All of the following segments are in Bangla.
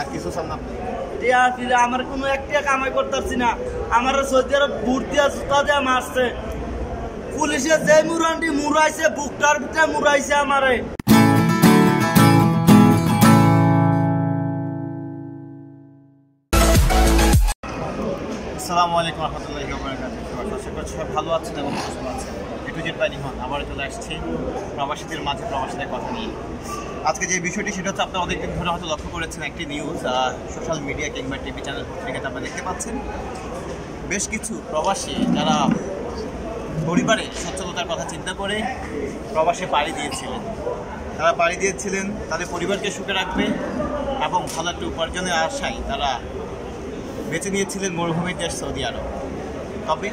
আর কিছু চান না। টিয়া ফিরে আমার কোনো একটা কামাই না। আমার সৌদি আরব বুট দিয়া জুতা দিয়া মারছে। পুলিশে যে মুরান্ডি মুরাইছে বুকটার ভিতরে মুরাইছে আমারে। আসসালামু আলাইকুম রহমতুল্লাহি আশা করছি সবাই ভালো আছেন এবং সুস্থ আছেন। একটু জেট বাইনি হন আবার চলে আসছি। প্রবাসীদের মাঝে প্রবাসীদের কথা নিয়ে। আজকে যে বিষয়টি, সেটা হচ্ছে আপনারা অনেকদিন ধরে হয়তো লক্ষ্য করেছেন একটি নিউজ সোশ্যাল মিডিয়া কিংবা টিভি চ্যানেল পত্রিকাতে আপনারা দেখতে পাচ্ছেন। বেশ কিছু প্রবাসী যারা পরিবারে সচ্ছলতার কথা চিন্তা করে প্রবাসে পাড়ি দিয়েছিলেন। তারা পাড়ি দিয়েছিলেন, তাদের পরিবারকে সুখে রাখবে এবং ভালো একটা উপার্জনের আশায় তারা বেছে নিয়েছিলেন মরুভূমির দেশ সৌদি আরব। তবে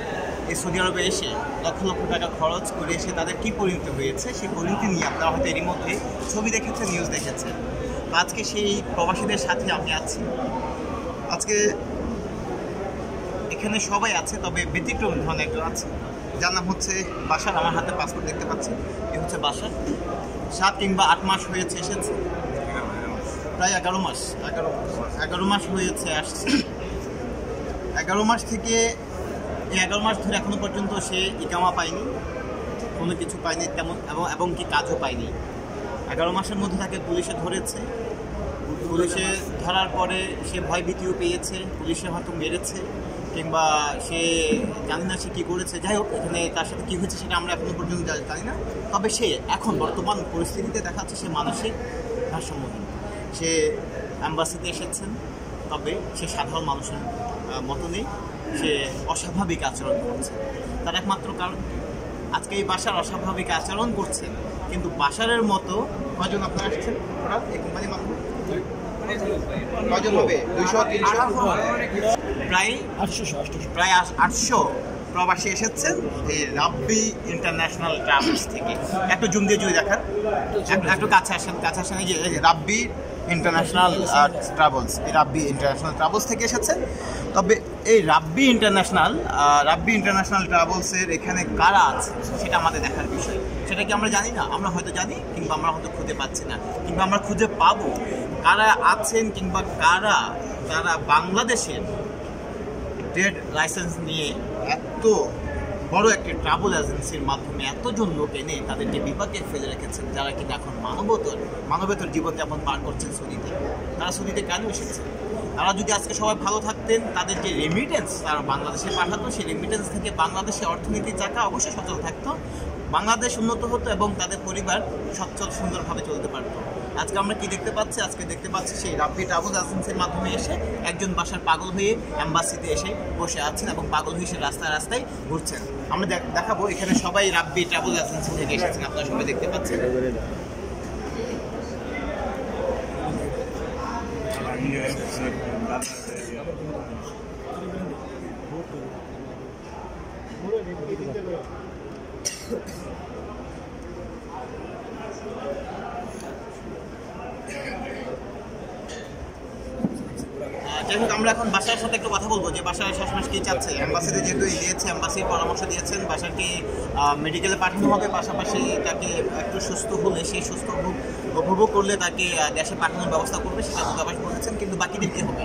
এই সৌদি আরবে এসে লক্ষ লক্ষ টাকা খরচ করে এসে তাদের কি পরিণতি হয়েছে, সেই পরিণতি নিয়ে আপনারা হয়তো এরই মধ্যে ছবি দেখেছেন নিউজ দেখেছেন। আজকে সেই প্রবাসীদের সাথে আমি আছি। আজকে এখানে সবাই আছে, তবে ব্যতিক্রম ধরনের একজন আছে। যার নাম হচ্ছে বাসার আমার হাতে পাসপোর্ট দেখতে পাচ্ছি এ হচ্ছে বাসার সাত কিংবা আট মাস হয়েছে, এসেছে। প্রায় এগারো মাস এগারো মাস এগারো মাস হয়েছে, আসছে। এগারো মাস থেকে এই এগারো মাস ধরে এখনও পর্যন্ত সে ইকামা পায়নি, কোনো কিছু পায়নি তেমন, এবং এবং কি কাজও পায়নি। এগারো মাসের মধ্যে তাকে পুলিশে ধরেছে। পুলিশে ধরার পরে সে ভয় ভীতিও পেয়েছে, পুলিশে হয়তো মেরেছে, কিংবা সে জানি না সে কী করেছে। যাই হোক, এখানে তার সাথে কী হয়েছে সেটা আমরা এখনও পর্যন্ত জানি না। তবে সে এখন বর্তমান পরিস্থিতিতে দেখা যাচ্ছে সে মানসিক ভারসাম্যহীন সে অ্যাম্বাসিতে এসেছেন, তবে সে সাধারণ মানুষের মতো মতনই সে অস্বাভাবিক আচরণ করছে। তার একমাত্র কারণ আজকে এই বাসার অস্বাভাবিক আচরণ করছেন কিন্তু বাসারের মতো কজন আপনারা আসছেন? হবে? প্রায় প্রায় আট- আটশো প্রবাসী এসেছেন ইন্টারন্যাশনাল থেকে। একটু জুম দিয়ে যদি দেখান। একটু কাছে আসেন কাছে আসেন। এই যে রাব্বি ইন্টারন্যাশনাল ট্রাভেলস, এই রাব্বি ইন্টারন্যাশনাল ট্রাভেলস থেকে এসেছেন তবে এই রাব্বি ইন্টারন্যাশনাল রাব্বি ইন্টারন্যাশনাল ট্রাভেলসের এখানে কারা আছে, সেটা আমাদের দেখার বিষয়। সেটা কি আমরা জানি না? আমরা হয়তো জানি, কিংবা আমরা হয়তো খুঁজে পাচ্ছি না, কিংবা আমরা খুঁজে পাবো কারা আছেন কিংবা কারা তারা বাংলাদেশের ট্রেড লাইসেন্স নিয়ে এত বড় একটি ট্রাভেল এজেন্সির মাধ্যমে এতজন লোক এনে তাদেরকে বিপাকে ফেলে রেখেছেন, যারা কিনা এখন মানবতর, মানবেতর জীবনযাপন পার করছেন সৌদিতে। তারা সৌদিতে কেন এসেছে? তারা যদি আজকে সবাই ভালো থাকতেন তাদের যে রেমিটেন্স তারা বাংলাদেশে পাঠাতো, সেই রেমিটেন্স থেকে বাংলাদেশে অর্থনীতির চাকা অবশ্যই সচল থাকতো। বাংলাদেশ উন্নত হতো এবং তাদের পরিবার সচ্ছল, সুন্দরভাবে চলতে পারতো। আজকে আমরা কি দেখতে পাচ্ছি? আজকে দেখতে পাচ্ছি সেই রাব্বি ট্রাভেল এজেন্সির মাধ্যমে এসে একজন বাসার পাগল হয়ে অ্যাম্বাসিতে এসে বসে আছেন এবং পাগল হয়ে সে রাস্তায় রাস্তায় ঘুরছেন। আমরা দেখ- দেখাবো এখানে সবাই রাব্বি ট্রাভেল এজেন্সি থেকে এসেছেন। আপনারা সবাই দেখতে পাচ্ছেন। আহ, যাই হোক, আমরা এখন বাসার সাথে একটু কথা বলব যে বাসার শেষমেশ কি চাচ্ছে? অ্যাম্বাসিতে যেহেতু দিয়েছে অ্যাম্বাসি পরামর্শ দিয়েছেন বাসাকে মেডিকেলে পাঠানো হবে? পাশাপাশি তাকে একটু সুস্থ হলে সেই সুস্থ উপভোগ করলে তাকে দেশে পাঠানোর ব্যবস্থা করবে, সেটা দূতাবাস বলেছেন, কিন্তু বাকিদের কী হবে?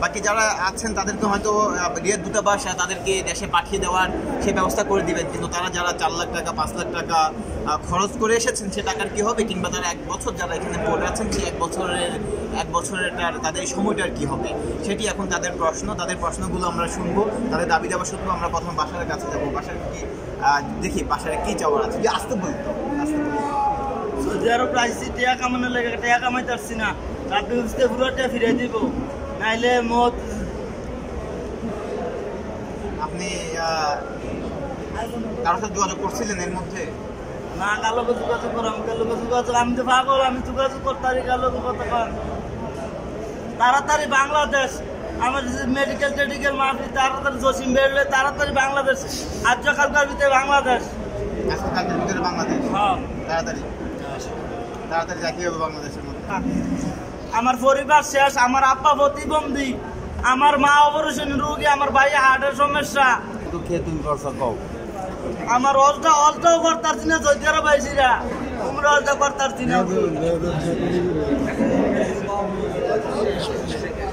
বাকি যারা আছেন, তাদেরকে হয়তো রিয়াদ দূতাবাস তাদেরকে দেশে পাঠিয়ে দেওয়ার সে ব্যবস্থা করে দিবেন। কিন্তু তারা যারা চার লাখ টাকা, পাঁচ লাখ টাকা খরচ করে এসেছেন, সে টাকার কি হবে? কিংবা তারা এক বছর যারা এখানে পড়ে আছেন সেই এক বছরের এক বছরের তার- তাদের সময়টার কি হবে? সেটি এখন তাদের প্রশ্ন। তাদের প্রশ্নগুলো আমরা শুনব। তাদের দাবি দাবা শুনব। আমরা প্রথম বাসার কাছে যাব। বাসার কি দেখি বাসায় কি চাওয়ার আছে। যে আসতে বলতো। সৌদি আরব রাইছি টিয়া কামানোর লেগে টিয়া কামাইতে পারছি না। পুরো ফিরে দিব। নাইলে মত আপনি কারোর সাথে যোগাযোগ করছিলেন এর মধ্যে? না কালোকে যোগাযোগ করো? আমি কালোকে যোগাযোগ আমি তো পাগল আমি যোগাযোগ করতারি কালোকে কথা কন তাড়াতাড়ি বাংলাদেশ আমার মেডিকেল টেডিকেল মাফি তাড়াতাড়ি জসিম বেরলে তাড়াতাড়ি বাংলাদেশ আজ কালকার ভিতরে বাংলাদেশ? আজকে কালকের ভিতরে বাংলাদেশ? হ্যাঁ। তাড়াতাড়ি। তাড়াতাড়ি যাকে হবে বাংলাদেশের মধ্যে। আমার পরিবার শেষ আমার আব্বা প্রতিবন্ধী আমার মা অপারেশন রোগী আমার ভাই হার্টের সমস্যা। দুঃখে তুমি করছ কও? আমার অলটা অলটাও করতারছি না জৈতারা পাইছিরা তোমরা অলটা করতারছি না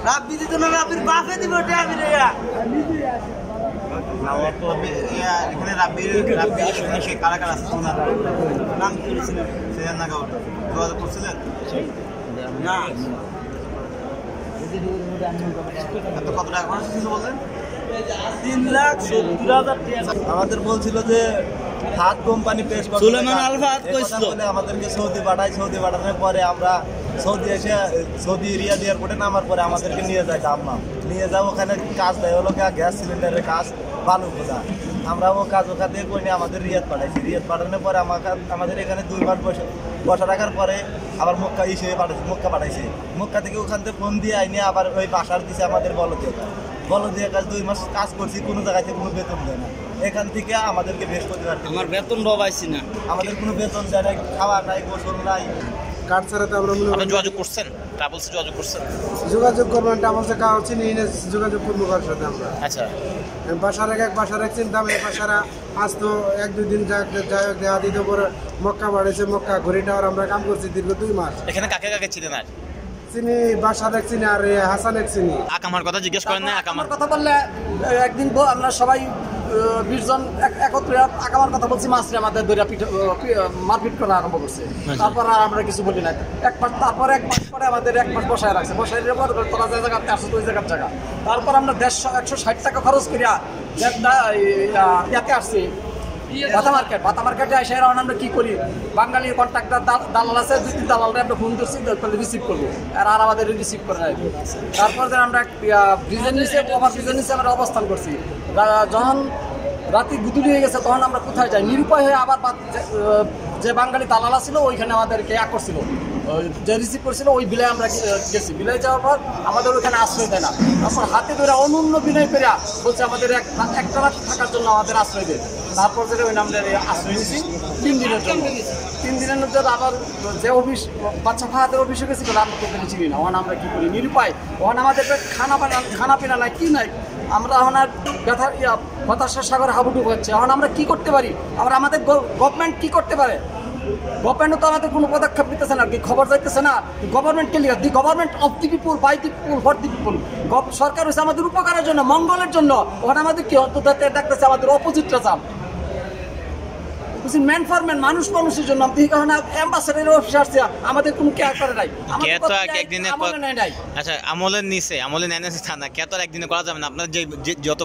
রাব্বি দিত না রাব্বির বাপে দিব টাবি রে। তবে ইয়া, এখানে রাব্বির রাব্বি এখানে সে আছে নাম যোগাযোগ করছিলেন? না। কত টাকা খরচ হয়েছিল বললেন? তিন লাখ সত্তর হাজার আমাদের বলছিল যে হাত কোম্পানি পেশ করতে সুলেমান আল ফাহাদ কইছিল। আমাদেরকে সৌদি পাঠায় সৌদি পাঠানোর পরে আমরা সৌদি এসে সৌদি রিয়াদ এয়ারপোর্টে নামার পরে আমাদেরকে নিয়ে যায় দাম্মাম। নিয়ে যাও ওখানে কাজ দেয় হলো গ্যাস সিলিন্ডারের কাজ বালু বোঝা। আমরা ও কাজ ওখান থেকে করে আমাদের রিয়াদ পাঠাইছি। রিয়াদ পাঠানোর পরে আমাকে আমাদের এখানে দুই মাস বসে বসা রাখার পরে আবার মক্কা ইসে পাঠাইছে মক্কা পাঠাইছে। মক্কা থেকে ওখান থেকে ফোন দিয়ে আইনে আবার ওই বাসার দিছে আমাদের বলতে বলো দিয়ে কাজ দুই মাস কাজ করছি কোনো জায়গায় থেকে কোনো বেতন দেয় না। এখান থেকে আমাদেরকে বেশ করতে পারছি আমার বেতন পাইছি না। আমাদের কোনো বেতন দেয় না খাওয়া নাই গোসল নাই। কার্ড ছাড়া তো আমরা যোগাযোগ করছেন? ট্রাভেলসে যোগাযোগ করছেন? যোগাযোগ করবেন টামসে কাজ চিনি যোগাযোগ করব কার সাথে আমরা। আচ্ছা। বাসার এক এক বাসার এক চিন্তা এই বাসারা আজ তো এক দুই দিন যাক যাই হোক দেওয়া দিতে পরে মক্কা বাড়েছে মক্কা ঘড়ি টাওয়ার আমরা কাম করছি দীর্ঘ দুই মাস। এখানে কাকে কাকে ছিলেন আর? চিনি বাসার এক চিনি আর এ হাসান এক চিনি। আকামার কথা জিজ্ঞেস করেন না আকামার কথা বললে একদিন ব- আমরা সবাই বিশ জন এক- একত্রে আগামার কথা বলছি মাছরে আমাদের দৈরা পিঠ মারপিট করা আরম্ভ করছে। তারপর আর আমরা কিছু বলি না এক মাস তারপর এক মাস পরে আমাদের এক মাস বসায় রাখছে। বসায় পর তোরা যে জায়গা চারশো দুই জায়গার জায়গা। তারপর আমরা দেড়শো একশো ষাট টাকা খরচ করিয়া ইয়াতে আসছি। বাতা মার্কেট বাতা মার্কেটে এসে এখন আমরা কী করি? বাঙালির কন্ট্রাক্টার দালাল আছে দুই তিন দালালরা আমরা ফোন করছি রিসিভ করব। আর আর আমাদের রিসিভ করে নেয় তারপর যে আমরা ব্রিজের নিচে ওভার ব্রিজের নিচে আমরা অবস্থান করছি। যখন রাতি গুদুলি হয়ে গেছে তখন আমরা কোথায় যাই? নিরুপায় হয়ে আবার যে, বাঙালি দালালা ছিল ওইখানে আমাদেরকে এক করছিল যে রিসিভ করছিল, ওই বিলায় আমরা গেছি। বিলায় যাওয়ার পর আমাদের ওইখানে আশ্রয় দেয় না। তারপর হাতে ধরে অনন্য বিনয় করে বলছে, আমাদের এক একটা রাত থাকার জন্য আমাদের আশ্রয় দেয় তারপর যেটা ওই নামটা আশ্রয় নিয়েছি। তিন দিনের জন্য। তিন দিনের মধ্যে আবার যে অফিস বাচ্চা ফাহাদের অফিসে গেছি বলে আমরা তো ওখানে চিনি না। ওখানে আমরা কি করি? নিরুপায়। ওখানে আমাদের খানা পানা খানা পিনা নাই, কি নাই? আমরা এখন আর ব্যথা হতাশার সাগর হাবুডুবু হচ্ছে এখন আমরা কি করতে পারি? আমরা আমাদের গভর্নমেন্ট কি করতে পারে? গভর্নমেন্ট তো আমাদের কোনো পদক্ষেপ নিতেছে না কি খবর যাইতেছে না। গভর্নমেন্ট কে লিখা the government of the people by the people for the people সরকার হচ্ছে আমাদের উপকারের জন্য মঙ্গলের জন্য। ওখানে আমাদের কি অন্তত দেখতেছে আমাদের চাপ বুঝছি ম্যান ফর ম্যান মানুষ মানুষের জন্য। আমি কারণ অ্যাম্বাসেডার অফিস আসছে আমাদের কোনো কেয়ার করে নাই। একদিনে আচ্ছা আমলের নিচে আমলে নেয় না তা না। কে তো একদিনে করা যাবে না। আপনার যে যত